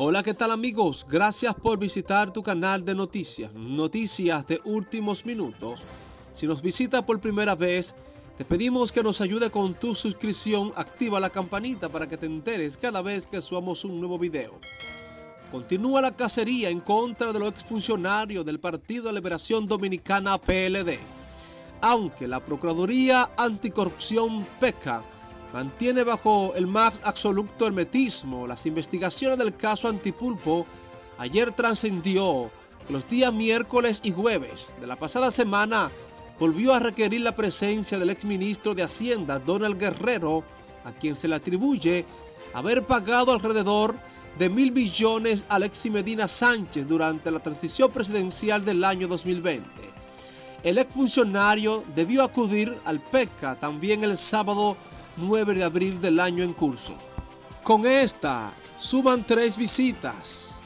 Hola, ¿qué tal amigos? Gracias por visitar tu canal de noticias, noticias de últimos minutos. Si nos visita por primera vez, te pedimos que nos ayude con tu suscripción, activa la campanita para que te enteres cada vez que subamos un nuevo video. Continúa la cacería en contra de los exfuncionarios del Partido de Liberación Dominicana PLD. Aunque la Procuraduría Anticorrupción PECA mantiene bajo el más absoluto hermetismo las investigaciones del caso Antipulpo, ayer trascendió que los días miércoles y jueves de la pasada semana volvió a requerir la presencia del exministro de Hacienda, Donald Guerrero, a quien se le atribuye haber pagado alrededor de mil millones a Alexis Medina Sánchez durante la transición presidencial del año 2020. El exfuncionario debió acudir al PECA también el sábado 9 de abril del año en curso. Con esta suman tres visitas,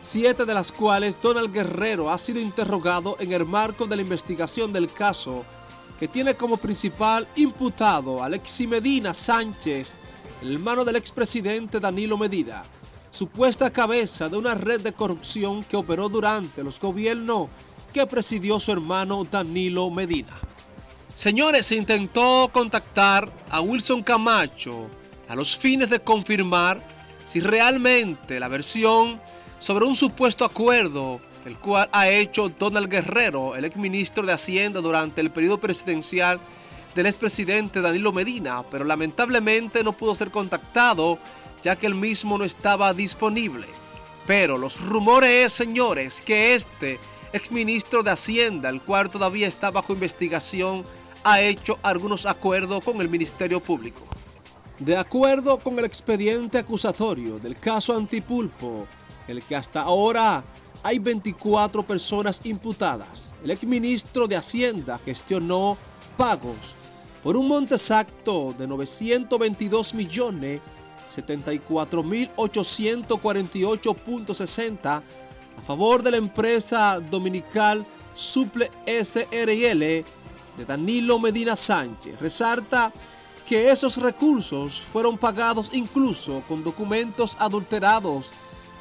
siete de las cuales Donald Guerrero ha sido interrogado en el marco de la investigación del caso que tiene como principal imputado a Alexis Medina Sánchez, hermano del expresidente Danilo Medina, supuesta cabeza de una red de corrupción que operó durante los gobiernos que presidió su hermano Danilo Medina. Señores, se intentó contactar a Wilson Camacho a los fines de confirmar si realmente la versión sobre un supuesto acuerdo el cual ha hecho Donald Guerrero, el exministro de Hacienda durante el periodo presidencial del expresidente Danilo Medina, pero lamentablemente no pudo ser contactado ya que el mismo no estaba disponible. Pero los rumores, señores, que este exministro de Hacienda, el cual todavía está bajo investigación, ha hecho algunos acuerdos con el Ministerio Público. De acuerdo con el expediente acusatorio del caso Antipulpo, el que hasta ahora hay 24 personas imputadas, el exministro de Hacienda gestionó pagos por un monte exacto de 922 millones 74.848.60 a favor de la empresa dominical Suple SRL de Danilo Medina Sánchez resalta que esos recursos fueron pagados incluso con documentos adulterados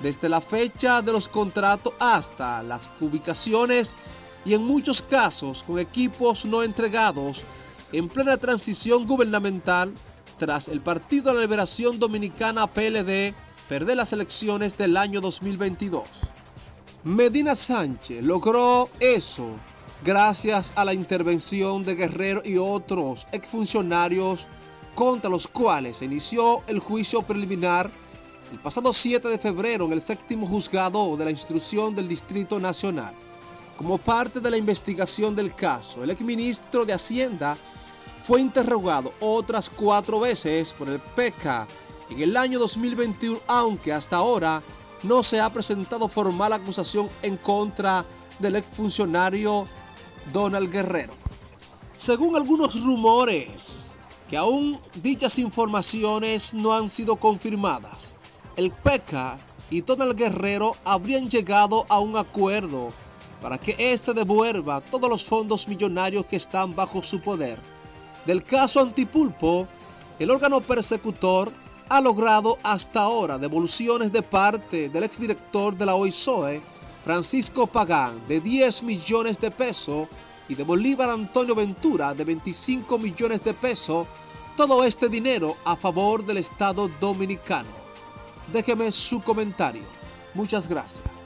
desde la fecha de los contratos hasta las ubicaciones y en muchos casos con equipos no entregados en plena transición gubernamental tras el Partido de la Liberación Dominicana PLD perder las elecciones del año 2022. Medina Sánchez logró eso gracias a la intervención de Guerrero y otros exfuncionarios contra los cuales se inició el juicio preliminar el pasado 7 de febrero en el séptimo juzgado de la instrucción del Distrito Nacional. Como parte de la investigación del caso, el exministro de Hacienda fue interrogado otras cuatro veces por el PECA en el año 2021, aunque hasta ahora no se ha presentado formal acusación en contra del exfuncionario Donald Guerrero. Según algunos rumores, que aún dichas informaciones no han sido confirmadas, el PECA y Donald Guerrero habrían llegado a un acuerdo para que éste devuelva todos los fondos millonarios que están bajo su poder. Del caso Antipulpo, el órgano persecutor ha logrado hasta ahora devoluciones de parte del exdirector de la OISOE, Francisco Pagán, de 10 millones de pesos y de Bolívar Antonio Ventura de 25 millones de pesos, todo este dinero a favor del Estado Dominicano. Déjeme su comentario. Muchas gracias.